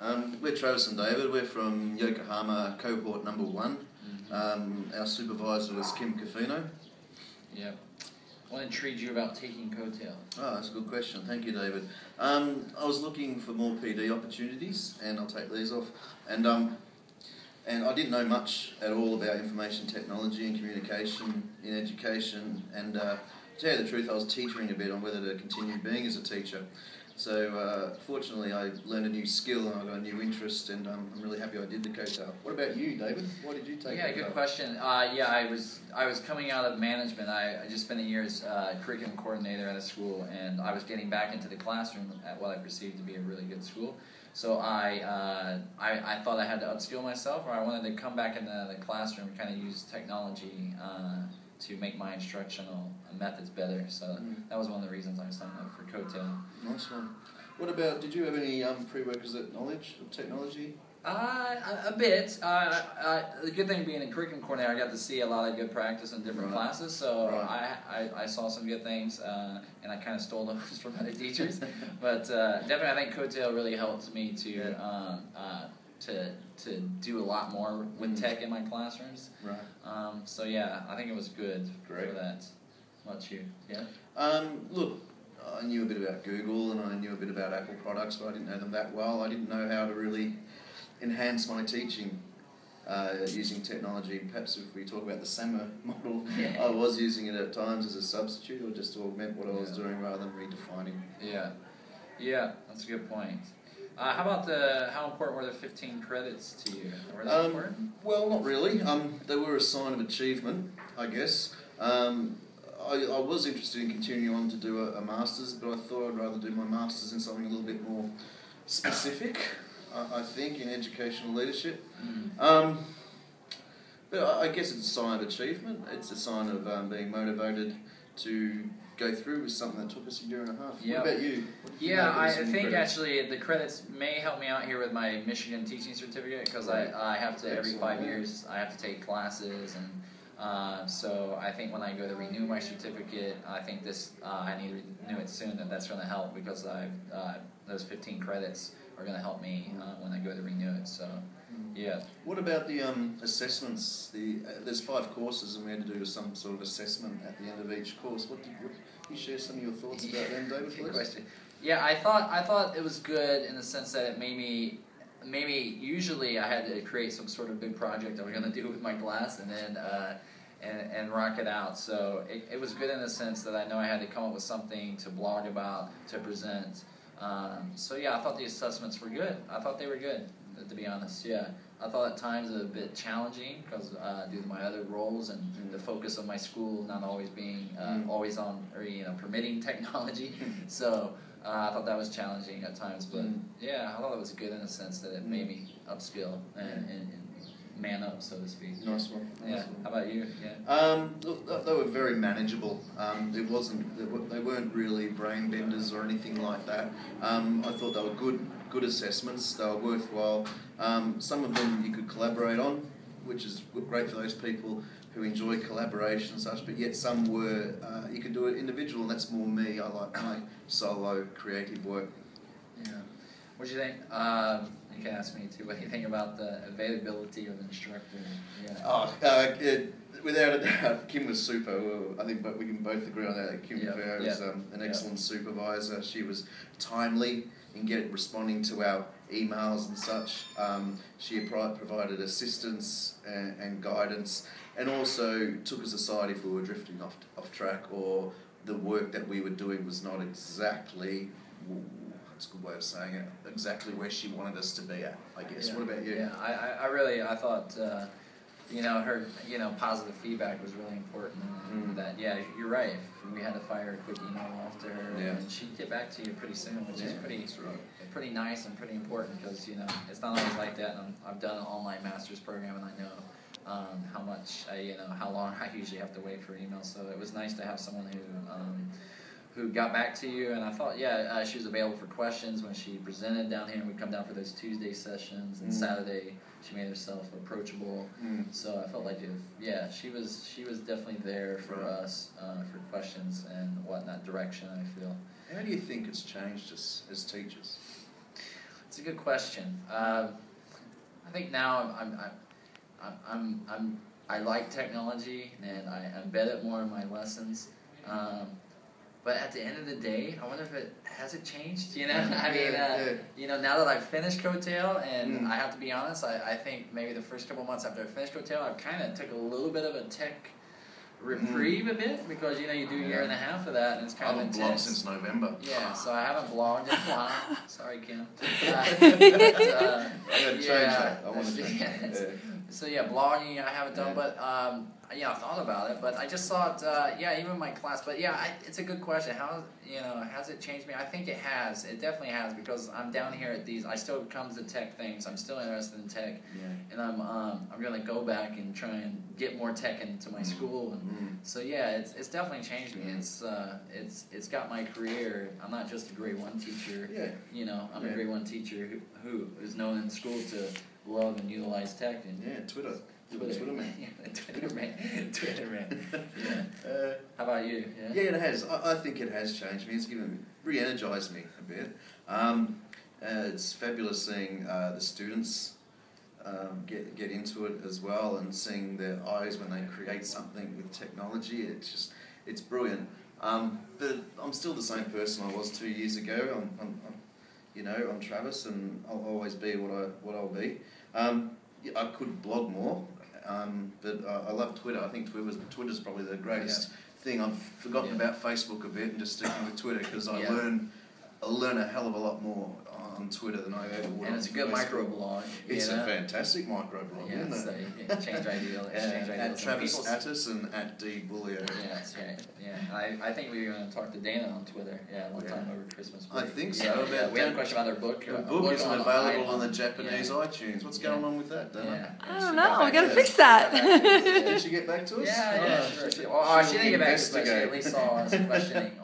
Um, we're Travis and David. We're from Yokohama cohort number one. Um, our supervisor was Kim Cofino. Yeah. What intrigued you about taking COETAIL? Oh, that's a good question. Thank you, David. Um, I was looking for more PD opportunities, and I'll take these off. And um, and I didn't know much at all about information technology and communication in education. And uh, to tell you the truth, I was teetering a bit on whether to continue being as a teacher. So uh, fortunately, I learned a new skill and I got a new interest, and um, I'm really happy I did the COETAIL. What about you, David? Why did you take? Yeah, good question. Uh, yeah, I was I was coming out of management. I, I just spent a year as uh, curriculum coordinator at a school, and I was getting back into the classroom at what I perceived to be a really good school. So I, uh, I, I thought I had to upskill myself, or I wanted to come back into the classroom and kind of use technology uh, to make my instructional methods better. So Mm. that was one of the reasons I signed up for COETAIL. Nice one. What about? Did you have any um, prerequisite knowledge of technology? Uh, a, a bit. Uh, uh, the good thing being a curriculum coordinator, I got to see a lot of good practice in different Right. classes. So Right. I, I, I saw some good things, uh, and I kind of stole those from other teachers. but uh, definitely, I think COETAIL really helped me to Yeah. um, uh, to to do a lot more with Mm. tech in my classrooms. Right. Um, so yeah, I think it was good Great. for that. What about you? Yeah. Um, look, I knew a bit about Google and I knew a bit about Apple products, but I didn't know them that well. I didn't know how to really enhance my teaching uh, using technology. Perhaps if we talk about the SAMR model, Yeah. I was using it at times as a substitute or just to augment what I was Yeah. doing rather than redefining. Yeah, yeah, that's a good point. Uh, how about the how important were the fifteen credits to you? Were they Um, important? Well, not really. Um, they were a sign of achievement, I guess. Um, I, I was interested in continuing on to do a, a master's, but I thought I'd rather do my master's in something a little bit more specific. I, I think in educational leadership. Mm. Um, but I, I guess it's a sign of achievement. It's a sign of um, being motivated to go through with something that took us a year and a half. Yeah. What about you? What Yeah, I think credits? actually the credits may help me out here with my Michigan teaching certificate because I, I have to every five years I have to take classes and uh, so I think when I go to renew my certificate, I think this uh, I need to renew it soon, That that's going to help because I uh, those fifteen credits are going to help me uh, when I go to renew it. So yeah, What about the um, assessments? The uh, there's five courses, and we had to do some sort of assessment at the end of each course. What did what, can you share some of your thoughts about them, David? Good question. Yeah, I thought I thought it was good in the sense that it made me maybe usually I had to create some sort of big project I was gonna do with my class and then uh, and and rock it out. So it, it was good in the sense that I know I had to come up with something to blog about to present. Um, so yeah, I thought the assessments were good. I thought they were good to be honest. Yeah. I thought at times a bit challenging because uh, due to my other roles and the focus of my school not always being uh, Mm. always on or you know permitting technology. So uh, I thought that was challenging at times, but Mm. yeah, I thought it was good in the sense that it made me upskill and, and, and man up, so to speak. Nice one. Nice Yeah. one. How about you? Yeah. Um, look, they were very manageable. Um, it wasn't they weren't really brain benders or anything like that. Um, I thought they were good good assessments. They were worthwhile. Um, some of them you could collaborate on, which is great for those people who enjoy collaboration and such. But yet some were uh, you could do it individual, and that's more me. I like my solo creative work. Yeah. What do you think? Um, you can ask me too. What do you think about the availability of instructor? Yeah. Oh, uh, it, without a doubt, Kim was super. Well, I think but we can both agree on that. Kim Yeah, Fair yeah, is um, an excellent supervisor. She was timely in get responding to our emails and such. Um, she provided assistance and, and guidance, and also took us aside if we were drifting off off track or the work that we were doing was not exactly. That's a good way of saying it. Exactly where she wanted us to be at, I guess. Yeah. What about you? Yeah, I, I, really I thought uh, you know her you know positive feedback was really important. Mm. That yeah, you're right. We had to fire a quick email off to her, Yeah. and she'd get back to you pretty soon, which is pretty that's right. Pretty nice and pretty important because you know it's not always like that. And I've done an online master's program, and I know. Um, how much I, you know, how long I usually have to wait for emails. So it was nice to have someone who, um, who got back to you. And I thought, yeah, uh, she was available for questions when she presented down here. and We'd come down for those Tuesday sessions, and Mm. Saturday she made herself approachable. Mm. So I felt like, if, yeah, she was she was definitely there for Right. us uh, for questions and whatnot direction. I feel. How do you think it's changed us as teachers? A good question. Um, I think now I'm I'm I'm I'm, I'm I like technology and I embed it more in my lessons. Um, but at the end of the day, I wonder if it has it changed. You know, I mean, uh, you know, now that I've finished COETAIL, and Mm. I have to be honest, I, I think maybe the first couple months after I finished COETAIL, I kind of took a little bit of a tech reprieve a bit because you know you do a year and a half of that, and it's I kind of haven't blogged intense. since November. Yeah, so I haven't blogged in a while. Sorry, Kim. Uh, but, uh, I gotta change yeah, that. I want to change yeah, that. So yeah, blogging I haven't done, Yeah. but um, yeah, I thought about it, but I just thought, uh, yeah, even my class. But yeah, I, it's a good question. How you know has it changed me? I think it has. It definitely has because I'm down here at these. I still come to tech things. I'm still interested in tech, Yeah. and I'm um, I'm gonna go back and try and get more tech into my Mm. school. And Mm. so yeah, it's it's definitely changed me. It's uh, it's it's got my career. I'm not just a grade one teacher. Yeah. You know, I'm Yeah. a grade one teacher who, who is known in school to love and utilize tech and Yeah. Twitter. Twitter, Twitter man. Twitter man, Twitter man. Yeah. Uh, How about you? Yeah. Yeah, it has. I, I think it has changed me. It's given re-energized me a bit. Um, uh, it's fabulous seeing uh, the students um, get get into it as well, and seeing their eyes when they create something with technology. It's just it's brilliant. Um, but I'm still the same person I was two years ago. I'm, I'm, I'm you know, I'm Travis, and I'll always be what I what I'll be. Um, I could blog more, um, but uh, I love Twitter. I think Twitter's Twitter's probably the greatest thing. I've forgotten Yeah. about Facebook a bit and just sticking with Twitter because I Yeah. learn I learn a hell of a lot more on Twitter than I ever would. And it's a good Facebook. micro blog. It's know? a fantastic microblog, Yeah, isn't so it? you can change ideal, Yeah, exchange at. Travis and Attis and at D Bulliot. Yeah, that's right. Yeah, I, I think we were going to talk to Dana on Twitter. Yeah, one Yeah. time over Christmas. I think so, Yeah, about yeah. We had a question about their book. The a book isn't on available iPhone. on the Japanese Yeah. iTunes. What's going Yeah. on with that, Dana? Yeah. I don't know. We gotta fix that. back to us. Did she get back to us? Yeah, yeah, Oh, sure. she- She, well, uh, she didn't get back to us, she at investigate. least saw us questioning on